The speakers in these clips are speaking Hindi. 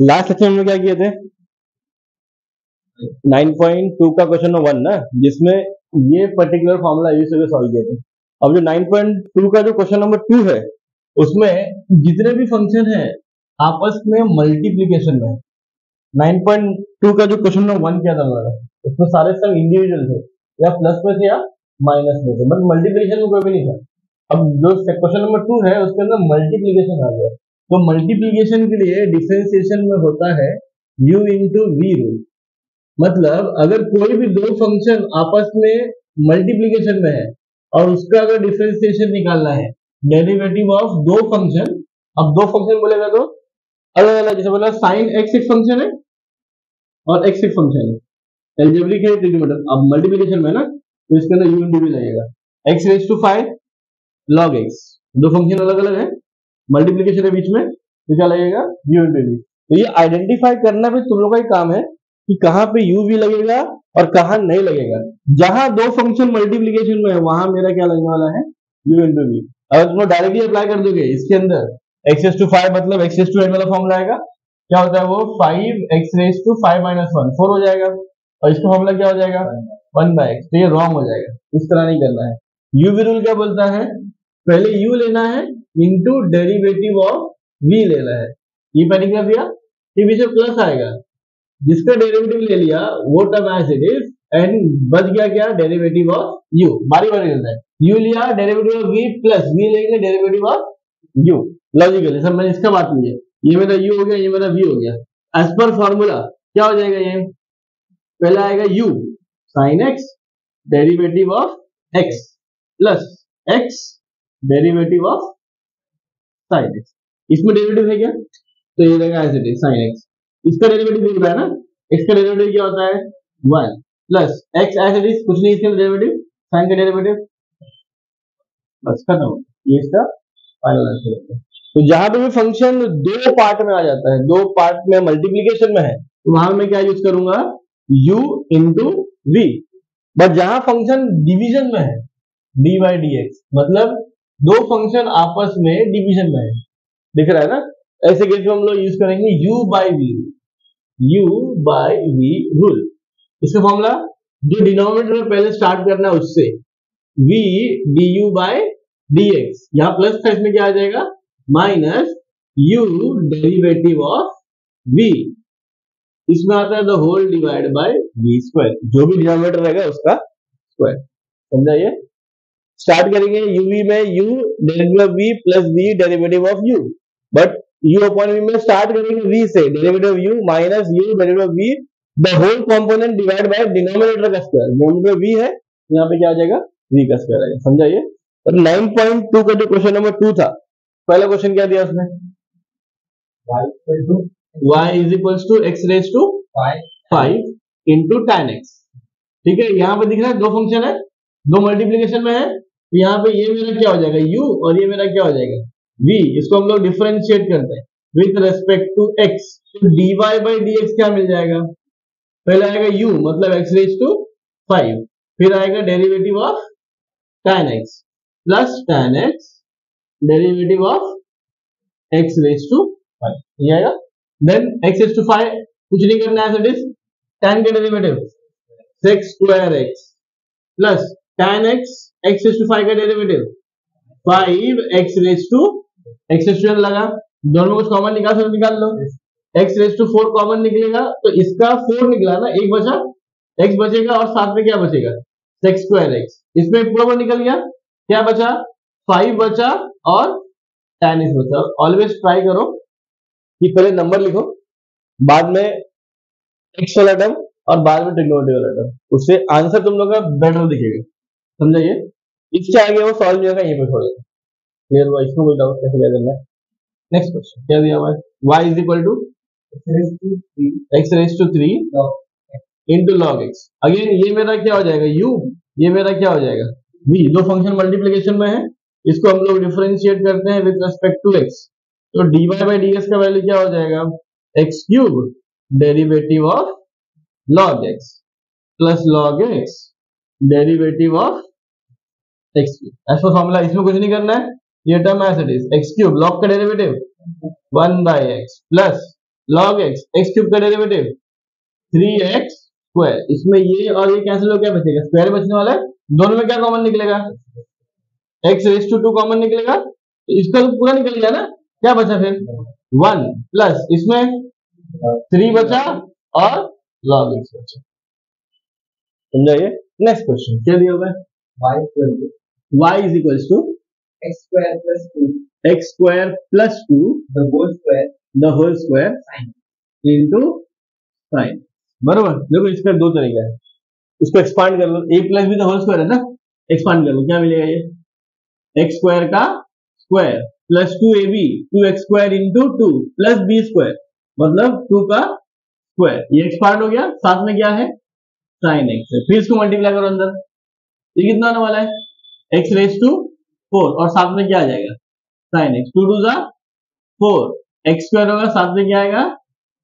लास्ट लेक्चर में क्या किए थे? 9.2 का क्वेश्चन नंबर वन ना? जिसमें ये पर्टिकुलर फॉर्मूला यूज़ करके सॉल्व किए थे। अब जो 9.2 का जो क्वेश्चन नंबर टू है, उसमें जितने भी फ़ंक्शन है, आपस में मल्टीप्लीकेशन में। 9.2 का जो क्वेश्चन नंबर वन किया था हमारा, उसमें सारे सब इंडिविजुअल थे, या प्लस में थे या माइनस में थे। बट मल्टीप्लीकेशन में कोई भी नहीं था। अब जो क्वेश्चन नंबर टू है, उसके अंदर मल्टीप्लीकेशन आ गया। तो मल्टीप्लीकेशन के लिए डिफ्रेंसिएशन में होता है u इंटू वी रूल मतलब अगर कोई भी दो फ़ंक्शन आपस में मल्टीप्लीकेशन में है, और उसका अगर डिफ्रेंसिएशन निकालना है डेरिवेटिव ऑफ़ दो फ़ंक्शन अब दो फ़ंक्शन बोलेगा तो अलग अलग जैसे बोला साइन एक्स एक फ़ंक्शन है, और एक्स एक फ़ंक्शन है। एल्जेब्रिक है ट्रिग्नोमेट्रिक अब मल्टीप्लीकेशन में ना तो इसके अंदर यू इंटू भी लगेगा। X raise to five log x दो फ़ंक्शन अलग अलग है मल्टीप्लीकेशन है बीच में तो क्या लगेगा? यू इंटू वी तो ये आइडेंटिफाई करना भी तुम लोग का ही काम है कि कहाँ पे u भी लगेगा और कहाँ नहीं लगेगा। जहाँ दो फ़ंक्शन मल्टीप्लीकेशन में है, वहाँ मेरा क्या लगने वाला है? U इंटू वी अगर तुम लोग डायरेक्टली अप्लाई कर दोगे इसके अंदर रेस टू फाइव मतलब रेस टू एन वाला फॉर्मूला आएगा। क्या होता है वो? Five x raise to five minus one four हो जाएगा। और इसका फॉर्मूला क्या हो जाएगा? वन बाय एक्स तो ये रॉन्ग हो जाएगा। इस तरह नहीं करना है। यू वी रूल क्या बोलता है? पहले यू लेना है इंटू डेरिवेटिव ऑफ़ v लेना है। ये पहले क्या दिया ये पीछे प्लस आएगा। जिसका डेरिवेटिव ले लिया, वो term as it is and बच गया क्या? डेरिवेटिव ऑफ़ u बारी बारी लेना है। U लिया derivative of v plus v लेंगे डेरिवेटिव ऑफ़ u लॉजिकल सब मैंने इसका बात लिया। ये मेरा u हो गया, ये मेरा v हो गया। एज पर फॉर्मूला क्या हो जाएगा ये? पहला आएगा u sin x derivative of x plus x derivative of sin x इसमें डेरिवेटिव है क्या? तो ये रहेगा as it is sin x इसका डेरिवेटिव मिल रहा है ना? x का डेरिवेटिव क्या होता है? One plus x as it is कुछ नहीं, इसका डेरिवेटिव sin का डेरिवेटिव बस खत्म ये इसका फाइनल आंसर होता है तो जहाँ पे भी फ़ंक्शन दो पार्ट में आ जाता है, दो पार्ट में मल्टीप्लीकेशन में है तो वहाँ मैं क्या यूज़ करूँगा? u इंटू वी बट जहाँ फ़ंक्शन डिवीज़न में है, dy बाई डी एक्स मतलब दो फ़ंक्शन आपस में डिवीज़न में है दिख रहा है ना? ऐसे में हम लोग यूज़ करेंगे u by v u by v rule इसका फॉर्मूला जो डिनोमिनेटर में पहले स्टार्ट करना है उससे, v du बाई dx यहाँ प्लस था, इसमें क्या आ जाएगा? Minus u derivative of v इसमें आता है the whole divide by v square जो भी डिनोमिनेटर रहेगा उसका स्क्वायर समझा ये स्टार्ट करेंगे uv में u derivative of v plus v derivative of u. But u upon v में स्टार्ट करेंगे v से derivative of u minus u derivative of v the whole component divide by denominator का स्क्वायर डिनोमिनेटर v है यहाँ पे क्या आ जाएगा? v का स्क्वायर आएगा समझा ये और 9.2 का जो क्वेश्चन नंबर टू था पहला क्वेश्चन क्या दिया उसने? Y is equals to x raise to five into ten x ठीक है यहाँ पे दिख रहा है दो फ़ंक्शन है दो मल्टीप्लीकेशन में है यहाँ पे ये मेरा क्या हो जाएगा? U और ये मेरा क्या हो जाएगा? V, इसको हम लोग डिफरेंशिएट करते हैं। विथ रेस्पेक्ट टू x तो dy बाई डी क्या मिल जाएगा? पहले आएगा u मतलब x रेस टू फाइव फिर आएगा derivative of tan x plus tan x derivative of x raise to five ये आएगा। Then x raise to five कुछ नहीं करना है इज़ tan का derivative sec square x plus tan x x raise to five का derivative five x raise to x raise to लगा? दोनों में कुछ कॉमन निकाल सकते निकाल लो। X raise to four common निकलेगा तो इसका फोर निकला ना एक बचा एक्स बचेगा और साथ में क्या बचेगा? सेक्स स्क्वायर एक्स इसमें पूरा पूरा निकल गया क्या बचा? फाइव बचा और टेन एक्स बचा। ऑलवेज ट्राई करो कि पहले नंबर लिखो बाद में एक्स वाला टर्म और बाद में ट्रिग्नोमेट्री वाला टर्म उससे आंसर तुम लोग का बेटर दिखेगा। समझाइए? इससे आगे वो सॉल्व नहीं होगा यहीं पे छोड़ेगा क्लियर हुआ इसमें कोई डाउट कैसे क्या करना है? नेक्स्ट क्वेश्चन क्या दिया हुआ है y is equal to x raise to three into log x again ये मेरा क्या हो जाएगा? U. ये मेरा क्या हो जाएगा? V. दो फ़ंक्शन मल्टीप्लीकेशन में है। इसको हम लोग डिफरेंशिएट करते हैं विद रेस्पेक्ट टू x. तो dy बाई डी का वैल्यू क्या हो जाएगा? X cube derivative of log x plus log x derivative of x cube formula इसमें कुछ नहीं करना है। ये term as it is x cube log का derivative one by x plus log x x cube का डेरिवेटिव थ्री एक्स स्क्वायर इसमें ये और ये कैंसिल हो क्या बचेगा? स्क्वायर बचने वाला है। दोनों में क्या कॉमन निकलेगा? X raise to two common निकलेगा। तो इसका तो पूरा निकल गया ना। क्या बचा फिर? वन प्लस इसमें थ्री बचा और लॉग एक्स बचा। समझाइए? नेक्स्ट क्वेश्चन क्या दिया हुआ है? Y is equals to x square plus 2 x square plus 2 the whole square. The whole square. Sin into sin बरोबर? देखो इसका दो तरीका है। इसको एक्सपांड कर लो। A plus b the whole square है ना? एक्सपांड कर लो। क्या मिलेगा ये? एक्स स्क्वायर का square plus two a b two x square into two plus b square मतलब टू का स्क्वायर ये एक्सपांड हो गया। साथ में क्या है? साइन एक्स फिर इसको मल्टीप्लाई करो अंदर। ये कितना आने वाला है? एक्स रेस टू फोर और साथ में क्या आ जाएगा? साइन एक्स टू टू जा फोर एक्स स्क्वायर होगा, साथ में क्या आएगा?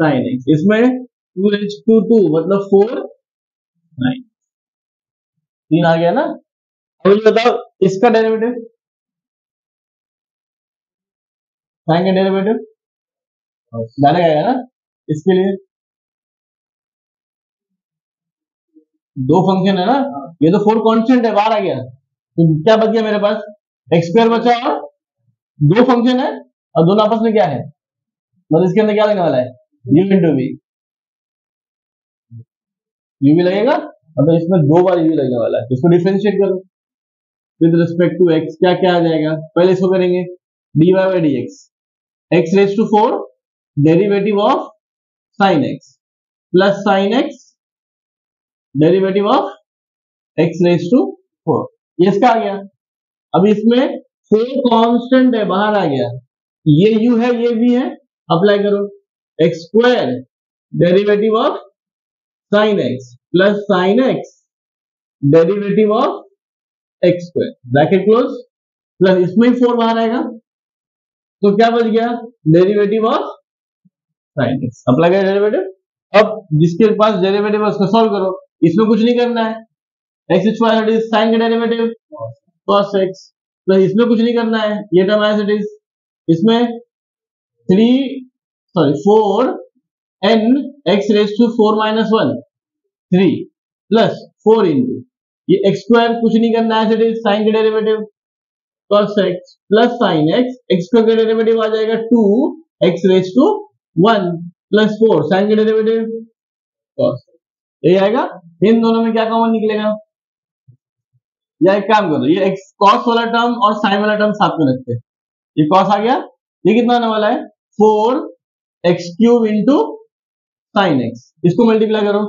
साइन एक्स इसमें टू रेस टू टू मतलब फोर नाइन तीन आ गया ना? अब ये बताओ, इसका डेरिवेटिव साइन का डेरिवेटिव डायरेक्ट आएगा ना? इसके लिए? दो फ़ंक्शन है ना? ये तो फोर कॉन्स्टेंट है, बाहर आ गया। तो क्या बच गया मेरे पास? एक्स स्क्वायर बचा और दो फ़ंक्शन है और दोनों आपस में क्या है? मतलब इसके अंदर क्या लगने वाला है? यू इंटू वी यू भी लगेगा मतलब इसमें दो बार यू लगने वाला है। इसको डिफ्रेंशिएट करो। विद रिस्पेक्ट टू एक्स क्या क्या आ जाएगा? पहले इसको करेंगे d y by d x x raise to four derivative of sine x plus sine x derivative of x raise to four ये इसका आ गया? अब इसमें फोर कांस्टेंट है, बाहर आ गया। ये यू है, ये भी है अप्लाई करो। X square derivative of sine x plus sine x derivative of x square bracket close plus इसमें ही फोर बाहर आएगा। तो क्या बच गया? Derivative of sine x apply करें डेरिवेटिव अब जिसके पास डेरिवेटिव है, उसको सॉल्व करो। इसमें कुछ नहीं करना है। एक्स स्क्वायर इज़ साइन का डेरिवेटिव cos x. प्लस इसमें कुछ नहीं करना है, ये टर्म एज इट इज़ इसमें three sorry four n x raise to four minus one three plus four into ये एक्स स्क्वायर कुछ नहीं करना है इट इज़ साइन का डेरिवेटिव cos x प्लस साइन x एक्स स्क्वायर का डेरिवेटिव आ जाएगा two x raise to one plus four sine का डेरिवेटिव cos ये आएगा? इन दोनों में क्या कॉमन निकलेगा? या एक काम करो, ये कॉस वाला टर्म और साइन वाला टर्म साथ में रखते हैं। ये कॉस आ गया, ये कितना आने वाला है? Four x cube into sine x. इसको मल्टीप्लाई करो।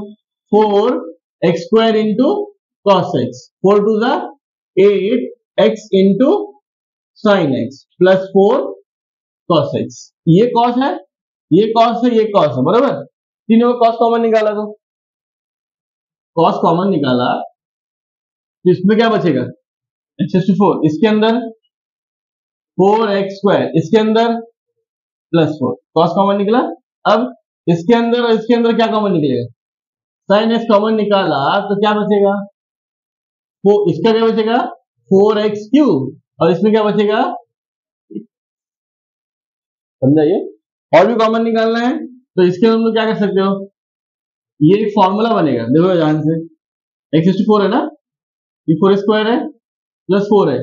Four x square into cos x. Four two जा eight x into sine x plus four cos x. ये कॉस है, ये कॉस है, ये कॉस है, बराबर? तीनों का कॉस कॉमन निकाला तो। कॉस कॉमन निकाला इसमें क्या बचेगा? एक्स टू फोर इसके अंदर फोर एक्स स्क्वायर इसके अंदर प्लस फोर कॉस कॉमन निकला। अब इसके अंदर और इसके अंदर क्या कॉमन निकलेगा? साइन एक्स कॉमन निकाला तो क्या बचेगा? वो इसका क्या बचेगा? फोर एक्स क्यू और इसमें क्या बचेगा? समझाइए? और भी कॉमन निकालना है तो इसके अंदर क्या कर सकते हो? ये एक फॉर्मूला बनेगा, देखो ध्यान से। एक्स फोर है ना? ये फोर स्क्वायर है प्लस फोर है।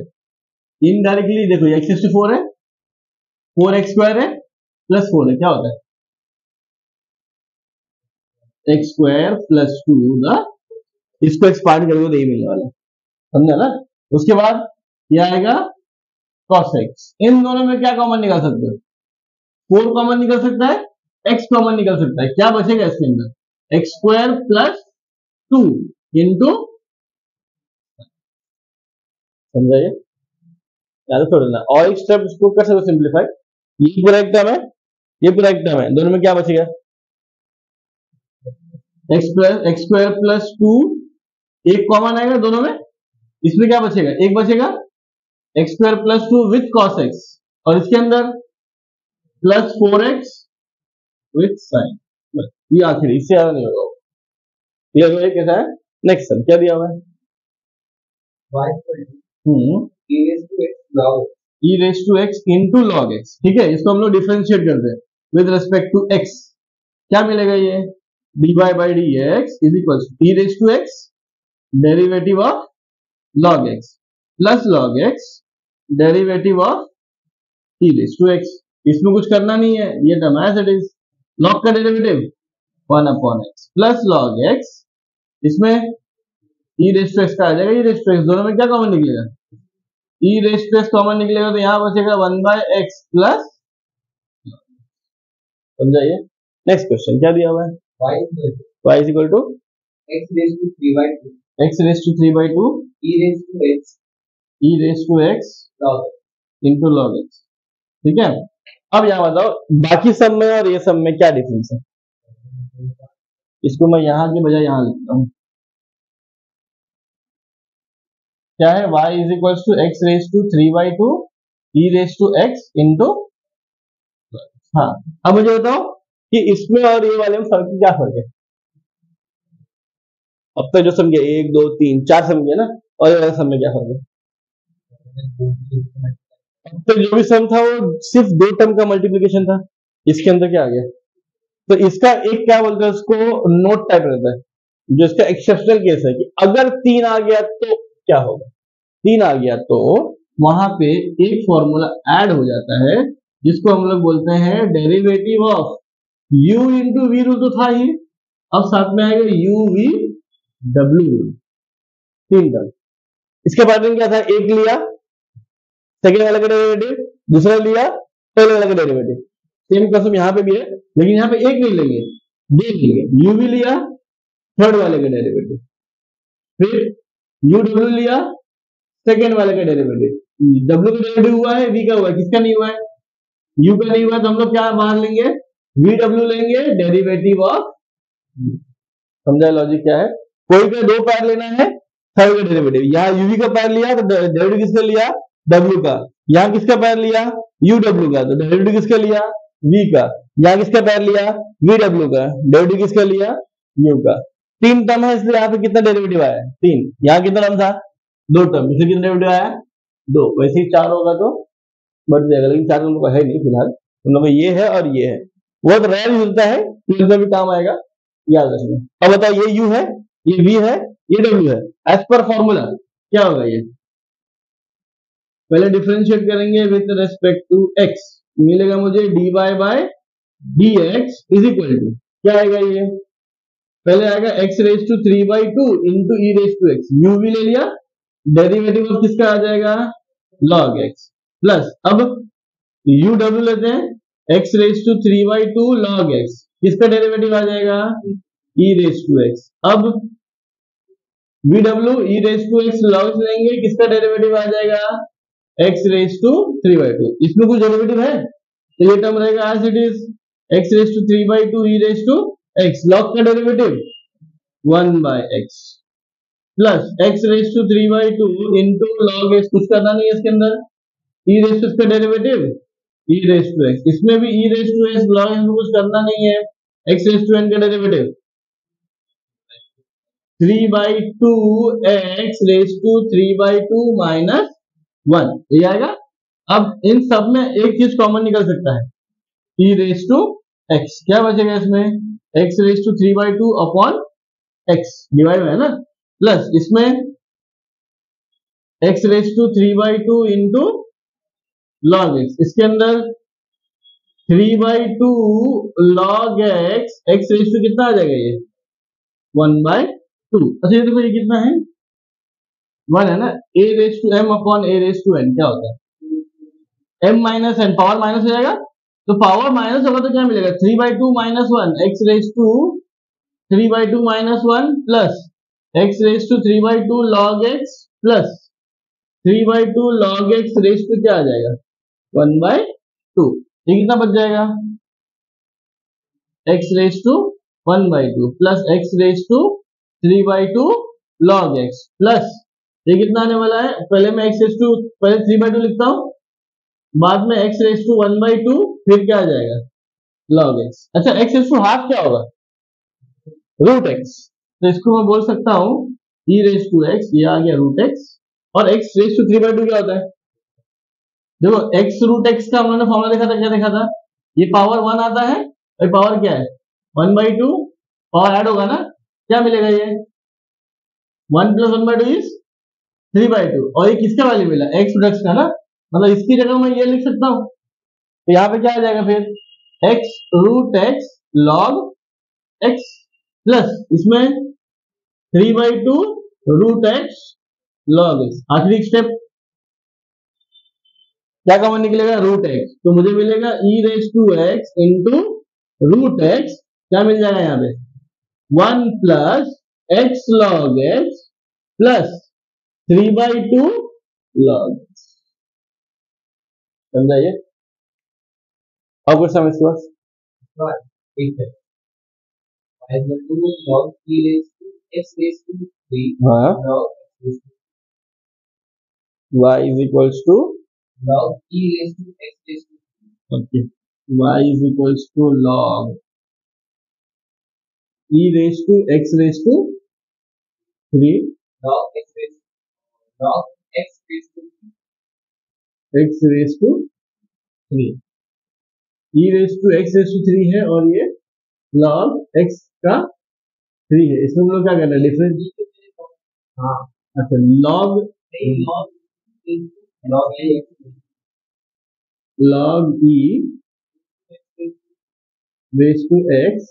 इनडायरेक्टली देखो एक्स सिक्सटी फोर है फोर एक्स स्क्वायर है प्लस फोर है। क्या होता है? X square plus two the इसको एक्सपांड करोगे तो यही मिलने वाला। समझा ना? उसके बाद ये आएगा कॉस एक्स इन दोनों में क्या कॉमन निकाल सकते हो? फोर कॉमन निकल सकता है एक्स कॉमन निकल सकता है। क्या बचेगा इसके अंदर? X square plus two into समझाइए? और एक स्टेप इसको कर सकते सिंप्लीफाई ये पूरा है, ये पूरा है। दोनों में क्या बचेगा? X x square plus two एक कॉमन आएगा दोनों में। इसमें क्या बचेगा? एक बचेगा x square plus two with cos x और इसके अंदर plus four x with sine ये आखिर, इससे ज़्यादा नहीं होगा। क्लियर कैसा है? नेक्स्ट सर क्या दिया हुआ है? Raised to x into log x ठीक है, इसको हम लोग डिफरेंशिएट करते हैं विद रिस्पेक्ट टू x क्या मिलेगा ये? dy by d x is equal to e raise to x derivative of log x plus log x derivative of e raise to x इसमें कुछ करना नहीं है, ये term as it is log का derivative one upon x plus log x इसमें ई रेस टू एक्स का आ जाएगा ई रेस टू एक्स दोनों में क्या कॉमन निकलेगा? E raise to x common निकलेगा तो यहाँ बचेगा वन बाय एक्स प्लस समझाइए। नेक्स्ट क्वेश्चन क्या दिया हुआ है? To x raised to 3 by 2 x raised to 3 by 2 e raised to x. E raised to x log. x. into log x. ठीक है? अब यहाँ बताओ बाकी सब में और ये सब में क्या डिफरेंस है? इसको मैं यहाँ के बजाय यहाँ लिखता हूँ। क्या है? y is equal to x raise to three by two e raise to x into हाँ अब मुझे बताओ कि इसमें और ये वाले में फ़र्क क्या फ़र्क है? अब तक जो समझे, एक, दो, तीन, चार समझे ना? और ये सब में क्या फ़र्क है? अब तक जो भी सम था वो सिर्फ़ दो टर्म का मल्टीप्लीकेशन था। इसके अंदर क्या आ गया? तो इसका एक क्या बोलते हैं? उसको नोट टाइप रहता है। जो इसका एक्सेप्शनल केस है कि अगर तीन आ गया तो क्या होगा? तीन आ गया तो वहाँ पे एक फॉर्मूला ऐड हो जाता है, जिसको हम लोग बोलते हैं derivative of u into v rule तो था ही अब साथ में आएगा u v w रूल तीन टर्म इसके बाद में क्या था? एक लिया सेकेंड वाले का डेरिवेटिव दूसरा लिया, पहले वाले का डेरिवेटिव सेम कसम यहाँ पे भी है, लेकिन यहाँ पे एक नहीं लेंगे देख लेंगे यू भी लिया थर्ड वाले का डेरिवेटिव फिर u w लिया। सेकेंड वाले का डेरिवेटिव w का डेरिवेटिव हुआ है, v का हुआ है। किसका नहीं हुआ है? U का नहीं हुआ तो हम लोग क्या बाहर लेंगे? V w लेंगे डेरिवेटिव ऑफ़ समझा लॉजिक क्या है? कोई का दो पैर लेना है थर्ड का डेरिवेटिव यहाँ uv का पैर लिया तो डेरिवेटिव किसका लिया? W का। यहाँ किसका पैर लिया? Uw का। तो डेरिवेटिव किसका लिया? V का। यहाँ किसका पैर लिया? Vw का। डेरिवेटिव किसका लिया? U का। तीन टर्म है, इसलिए यहाँ पे कितना डेरिवेटिव आया? तीन। यहाँ कितना टर्म था? दो टर्म इसलिए कितना डेरिवेटिव आया? दो। वैसे ही चार होगा तो बढ़ जाएगा, लेकिन चार लोग है नहीं फ़िलहाल। हम लोग को ये है और ये है। बहुत रेयर मिलता है ट्वेल्थ में भी काम आएगा। याद रखना। अब बताओ, ये u है, ये v है, ये w है। एज पर फॉर्मूला क्या होगा ये? पहले डिफ्रेंशिएट करेंगे विथ रेस्पेक्ट टू एक्स मिलेगा मुझे d y by d x is equal to क्या आएगा ये? पहले आएगा x raise to three by two into e raise to x u भी ले लिया। डेरिवेटिव ऑफ़ किसका आ जाएगा? Log x. प्लस अब यू डब्ल्यू लेते हैं। X raise to three by two log x. किसका डेरिवेटिव आ जाएगा? E रेस टू एक्स अब v W e raise to x log लेंगे। किसका डेरिवेटिव आ जाएगा? X raise to three by two इसमें कुछ डेरिवेटिव है? तो ये टर्म रहेगा as it is x raise to three by two e raise to x log का derivative one by x plus x raise to three by two into log x कुछ करना नहीं है इसके अंदर? ई रेस टू इसका derivative e raise to x इसमें भी e raise to x log x कुछ करना नहीं है। एक्स रेस टू एन का derivative three by two x raise to three by two minus one ये आएगा। अब इन सब में एक चीज़ कॉमन निकल सकता है। ई रेस टू एक्स क्या बचेगा इसमें? X raise to three by two upon x divide है ना? प्लस इसमें x raise to three by two into log x इसके अंदर three by two log x x raise to कितना आ जाएगा ये? वन बाय टू अच्छा ये देखो, ये कितना है? वन है ना? A raise to m upon a raise to n क्या होता है? M minus n power minus हो जाएगा? तो पावर माइनस होगा तो क्या मिलेगा? Three by two minus one x raise to three by two minus one plus x raise to three by two log x plus three by two log x raise to क्या आ जाएगा? वन बाय टू ये कितना बच जाएगा? X raise to one by two plus x raise to three by two log x plus ये कितना आने वाला है? पहले मैं एक्स रेस टू पहले थ्री बाई टू लिखता हूँ। बाद में x raise to one by two फिर क्या आ जाएगा? लॉग एक्स अच्छा एक्स रेस टू हाफ़ क्या होगा? रूट एक्स तो इसको मैं बोल सकता हूँ ई रेस टू एक्स ये आ गया रूट एक्स और x raise to three by two क्या होता है? देखो एक्स रूट एक्स का हमने फॉर्मुला देखा था, क्या देखा था? ये पावर वन आता है, और पावर क्या है? One by two power add होगा ना? क्या मिलेगा ये? One plus one by two is three by two और ये किसका वैल्यू मिला? एक्स प्रोडक्ट का ना? मतलब इसकी जगह मैं ये लिख सकता हूँ। तो यहाँ पे क्या आ जाएगा फिर? X root x log x plus इसमें three by two root x log x आखिरी स्टेप क्या कॉमन निकलेगा रूट एक्स तो मुझे मिलेगा e raise to x into root x क्या मिल जाएगा यहाँ पे? One plus x log x plus three by two log समझाइए और कुछ समझ के पास y e 3 हाँ is equals to log e raised to x raised to okay y is equals to log e raised to x raised to 3 log x raised log x raised to x raise to three e raise to x raise to three है और ये लॉग x का थ्री है। इसमें हम लोग क्या करना है? डिफरेंस हाँ। अच्छा log log log log e raise to x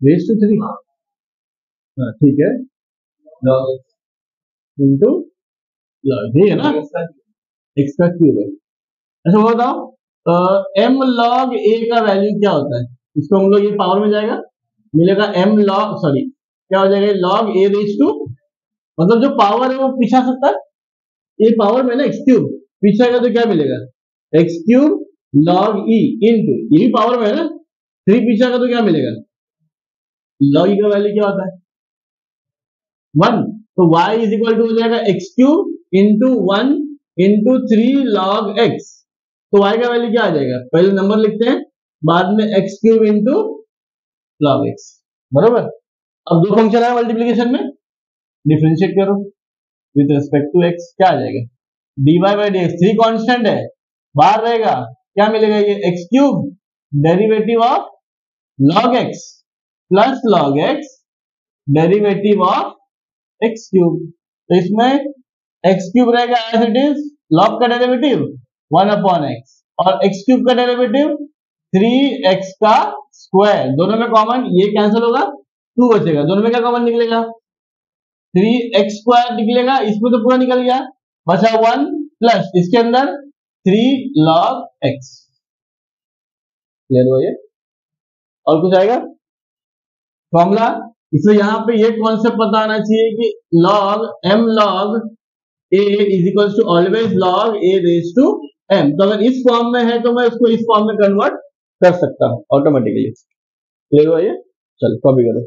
raise to three हाँ ठीक है। लॉग x इनटू अच्छा वो बताओ एम लॉग ए का वैल्यू क्या होता है? इसको हम लोग ये पावर में जाएगा? मिलेगा एम लॉग सॉरी क्या हो जाएगा? लॉग ए रेज टू मतलब जो पावर है वो पीछा सकता है? ये पावर में ना एक्स क्यूब पीछेगा तो क्या मिलेगा? X cube log e into ये भी पावर में है ना? थ्री पीछेगा तो क्या मिलेगा? लॉग ई का वैल्यू क्या होता है? वन तो y इज़ इक्वल टू हो जाएगा x cube into one into three log x तो y का वैल्यू क्या आ जाएगा? पहले नंबर लिखते हैं, बाद में x cube into log x बरोबर? अब दो फ़ंक्शन है मल्टीप्लीकेशन में। डिफ्रेंशिएट करो। विथ रिस्पेक्ट टू एक्स क्या आ जाएगा? dy by d x three constant है। बाहर रहेगा, क्या मिलेगा ये? X cube derivative of log x plus log x derivative of x cube तो इसमें एक्स क्यूब रहेगा एज इट इज़ लॉग का डेरिवेटिव वन अपॉन एक्स और एक्स क्यूब का डेरिवेटिव थ्री एक्स का स्क्वायर दोनों में कॉमन ये कैंसिल होगा टू बचेगा। दोनों में क्या कॉमन निकलेगा? थ्री एक्स स्क्वायर निकलेगा, इसमें तो पूरा निकल गया। बचा वन प्लस इसके अंदर थ्री लॉग एक्स क्लियर हुआ ये? और कुछ आएगा? फॉर्मूला इसलिए यहाँ पे ये कॉन्सेप्ट पता आना चाहिए कि log m log a is equal to always log a raise to m तो अगर इस फॉर्म में है तो मैं उसको इस फॉर्म में कन्वर्ट कर सकता हूँ ऑटोमेटिकली क्लियर हुआ ये? चलो कॉपी करो।